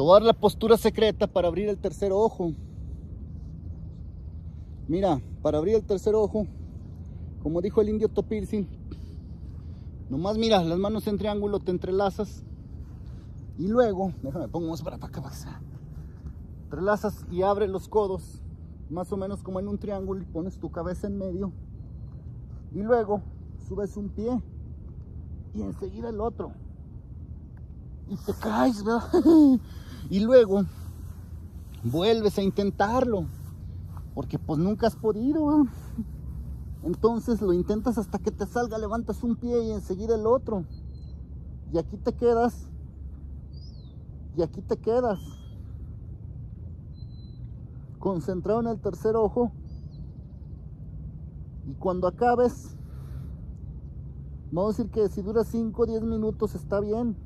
Te dar la postura secreta para abrir el tercer ojo. Mira, para abrir el tercer ojo, como dijo el indio Topirsin, nomás mira, las manos en triángulo, te entrelazas y luego, déjame pongo para acá, para acá. Entrelazas y abres los codos, más o menos como en un triángulo, y pones tu cabeza en medio y luego subes un pie y enseguida el otro y te caes, ¿verdad? y luego vuelves a intentarlo porque pues nunca has podido entonces lo intentas hasta que te salga levantas un pie y enseguida el otro. Y aquí te quedas y aquí te quedas concentrado en el tercer ojo. Y cuando acabes vamos a decir que si dura 5 o 10 minutos está bien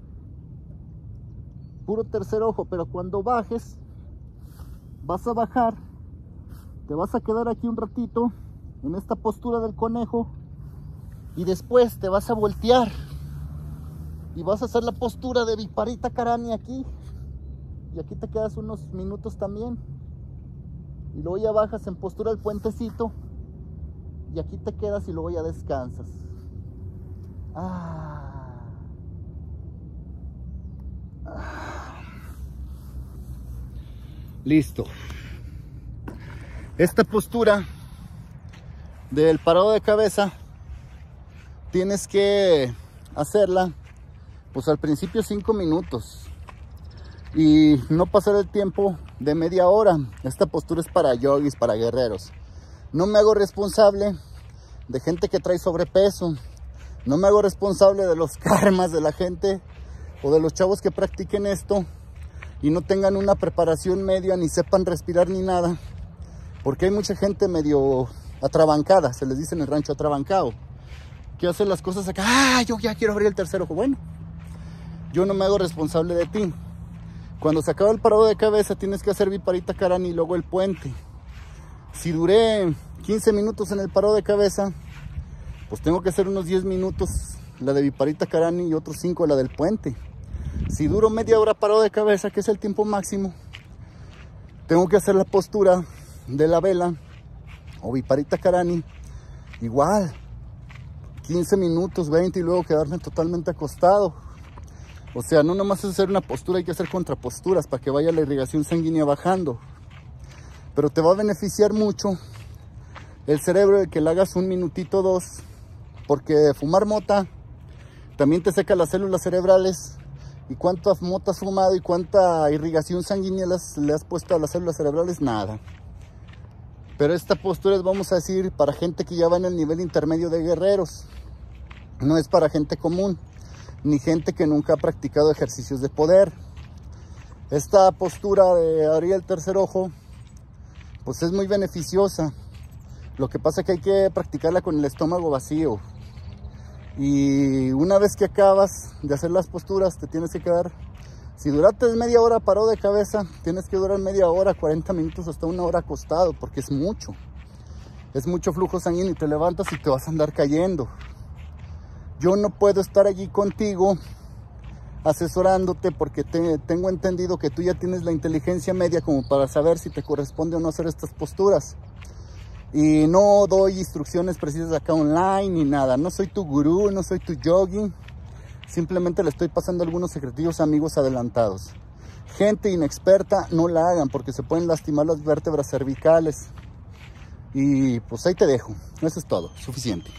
puro tercer ojo pero cuando bajes vas a bajar te vas a quedar aquí un ratito en esta postura del conejo y después te vas a voltear y vas a hacer la postura de Viparita Karani aquí y aquí te quedas unos minutos también y luego ya bajas en postura del puentecito y aquí te quedas y luego ya descansas. Ah. Listo. Esta postura del parado de cabeza tienes que hacerla pues al principio 5 minutos. Y no pasar el tiempo de media hora. Esta postura es para yogis para guerreros. No me hago responsable de gente que trae sobrepeso. No me hago responsable de los karmas de la gente o de los chavos que practiquen esto y no tengan una preparación media ni sepan respirar ni nada porque hay mucha gente medio atrabancada, se les dice en el rancho atrabancado, que hace las cosas acá, ah, yo ya quiero abrir el tercer ojo. Bueno, yo no me hago responsable de ti. Cuando se acaba el parado de cabeza tienes que hacer viparita carani y luego el puente. Si duré 15 minutos en el parado de cabeza, pues tengo que hacer unos 10 minutos la de viparita carani y otros 5 la del puente. Si duro media hora parado de cabeza, que es el tiempo máximo, tengo que hacer la postura de la vela o Viparita Karani, igual, 15 minutos, 20 y luego quedarme totalmente acostado. O sea, no nomás es hacer una postura, hay que hacer contraposturas para que vaya la irrigación sanguínea bajando. Pero te va a beneficiar mucho el cerebro de que le hagas un minutito dos, porque fumar mota también te seca las células cerebrales. ¿Y cuántas motas has fumado y cuánta irrigación sanguínea le has puesto a las células cerebrales? Nada. Pero esta postura es, vamos a decir, para gente que ya va en el nivel intermedio de guerreros. No es para gente común, ni gente que nunca ha practicado ejercicios de poder. Esta postura de abrir el tercer ojo, pues es muy beneficiosa. Lo que pasa es que hay que practicarla con el estómago vacío. Y una vez que acabas de hacer las posturas, te tienes que quedar si duraste media hora parado de cabeza, tienes que durar media hora, 40 minutos, hasta una hora acostado, porque es mucho. Es mucho flujo sanguíneo y te levantas y te vas a andar cayendo. Yo no puedo estar allí contigo asesorándote porque tengo entendido que tú ya tienes la inteligencia media como para saber si te corresponde o no hacer estas posturas. Y no doy instrucciones precisas acá online ni nada. No soy tu gurú, no soy tu yogi Simplemente le estoy pasando algunos secretillos amigos adelantados. Gente inexperta, no la hagan porque se pueden lastimar las vértebras cervicales. Y pues ahí te dejo. Eso es todo, suficiente.